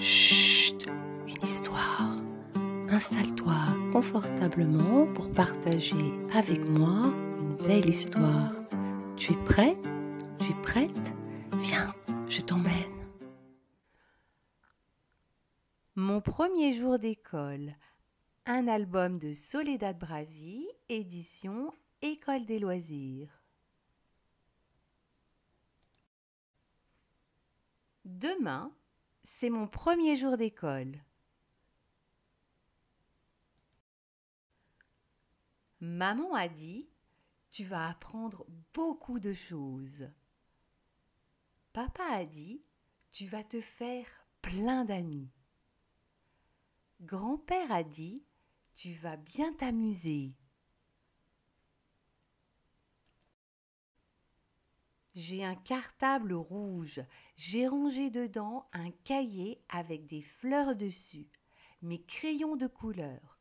Chut, une histoire. Installe-toi confortablement pour partager avec moi une belle histoire. Tu es prêt? Tu es prête? Viens, je t'emmène. Mon premier jour d'école. Un album de Soledad Bravi, édition École des loisirs. Demain, c'est mon premier jour d'école. Maman a dit, tu vas apprendre beaucoup de choses. Papa a dit, tu vas te faire plein d'amis. Grand-père a dit, tu vas bien t'amuser. J'ai un cartable rouge. J'ai rangé dedans un cahier avec des fleurs dessus, mes crayons de couleur,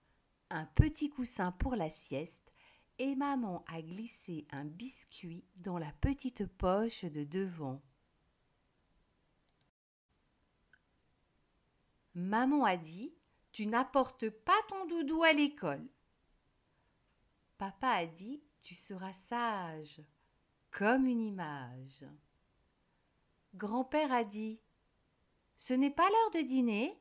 un petit coussin pour la sieste et maman a glissé un biscuit dans la petite poche de devant. Maman a dit Tu n'apportes pas ton doudou à l'école. Papa a dit Tu seras sage comme une image. Grand-père a dit Ce n'est pas l'heure de dîner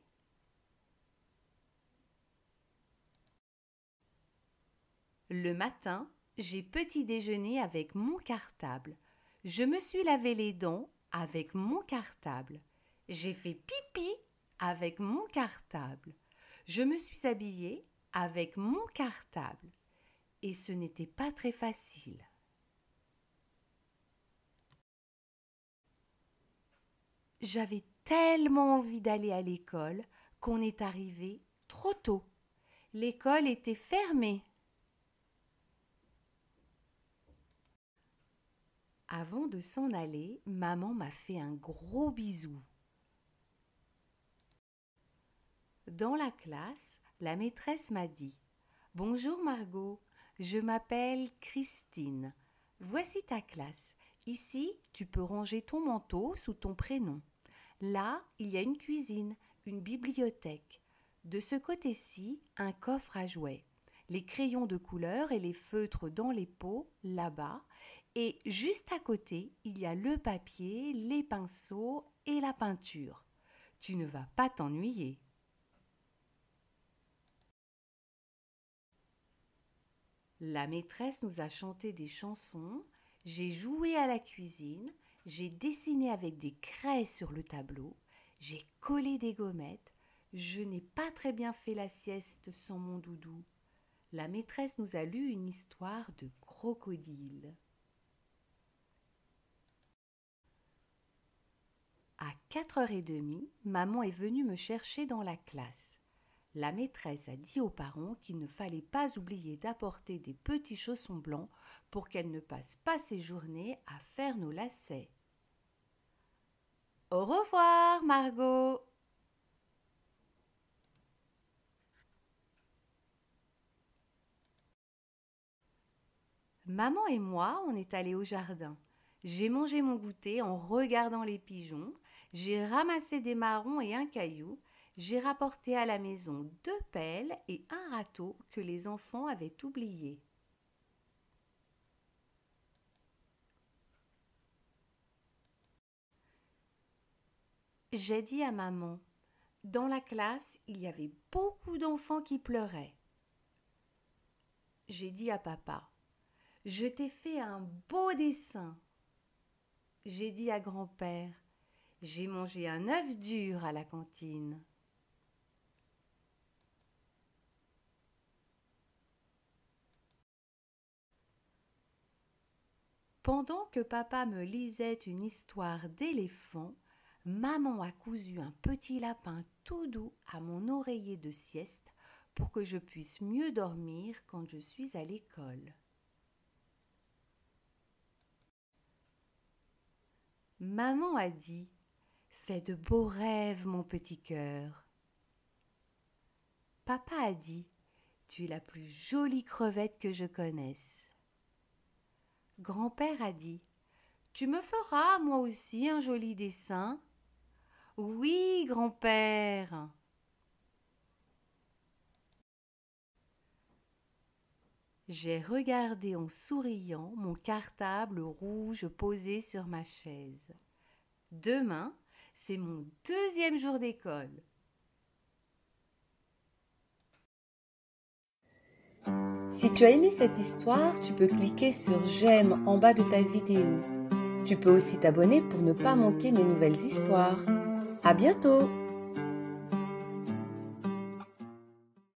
Le matin, j'ai petit déjeuner avec mon cartable. Je me suis lavé les dents avec mon cartable. J'ai fait pipi avec mon cartable. Je me suis habillée avec mon cartable. Et ce n'était pas très facile. J'avais tellement envie d'aller à l'école qu'on est arrivé trop tôt. L'école était fermée. Avant de s'en aller, maman m'a fait un gros bisou. Dans la classe, la maîtresse m'a dit Bonjour Margot, je m'appelle Christine. Voici ta classe. Ici, tu peux ranger ton manteau sous ton prénom. Là, il y a une cuisine, une bibliothèque. De ce côté-ci, un coffre à jouets. Les crayons de couleur et les feutres dans les pots, là-bas. Et juste à côté, il y a le papier, les pinceaux et la peinture. Tu ne vas pas t'ennuyer. La maîtresse nous a chanté des chansons, j'ai joué à la cuisine, j'ai dessiné avec des craies sur le tableau, j'ai collé des gommettes, je n'ai pas très bien fait la sieste sans mon doudou. La maîtresse nous a lu une histoire de crocodile. À quatre heures et demie, maman est venue me chercher dans la classe. La maîtresse a dit aux parents qu'il ne fallait pas oublier d'apporter des petits chaussons blancs pour qu'elle ne passe pas ses journées à faire nos lacets. Au revoir, Margot. Maman et moi, on est allés au jardin. J'ai mangé mon goûter en regardant les pigeons, j'ai ramassé des marrons et un caillou, j'ai rapporté à la maison deux pelles et un râteau que les enfants avaient oubliés. J'ai dit à maman, dans la classe, il y avait beaucoup d'enfants qui pleuraient. J'ai dit à papa, je t'ai fait un beau dessin. J'ai dit à grand-père, j'ai mangé un œuf dur à la cantine. Pendant que papa me lisait une histoire d'éléphant, maman a cousu un petit lapin tout doux à mon oreiller de sieste pour que je puisse mieux dormir quand je suis à l'école. Maman a dit Fais de beaux rêves, mon petit cœur. Papa a dit Tu es la plus jolie crevette que je connaisse. Grand-père a dit Tu me feras, moi aussi, un joli dessin oui, grand-père. J'ai regardé en souriant mon cartable rouge posé sur ma chaise. Demain, c'est mon deuxième jour d'école. Si tu as aimé cette histoire, tu peux cliquer sur j'aime en bas de ta vidéo. Tu peux aussi t'abonner pour ne pas manquer mes nouvelles histoires. À bientôt!